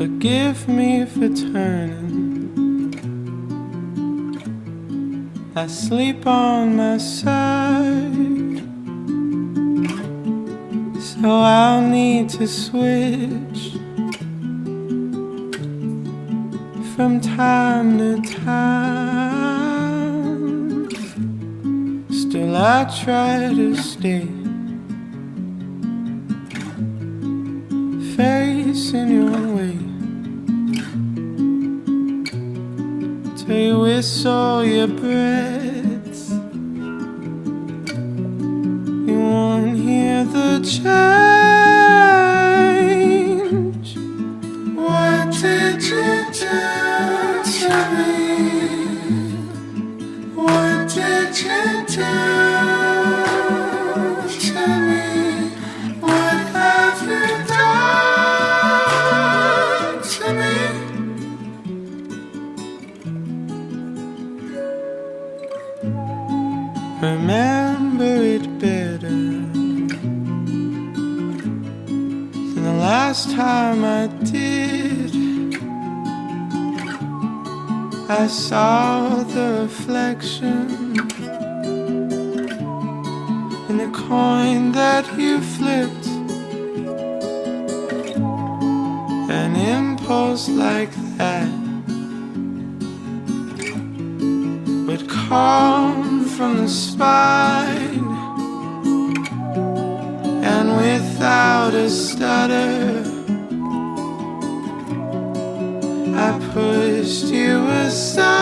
Forgive me for turning. I sleep on my side. So I'll need to switch from time to time. Still, I try to stay facing your way. You whistle your breath. You won't hear the change. What did you do to me? What did you do Remember it better than the last time I did. I saw the reflection in the coin that you flipped. An impulse like that would come from the spine. And without a stutter I pushed you aside.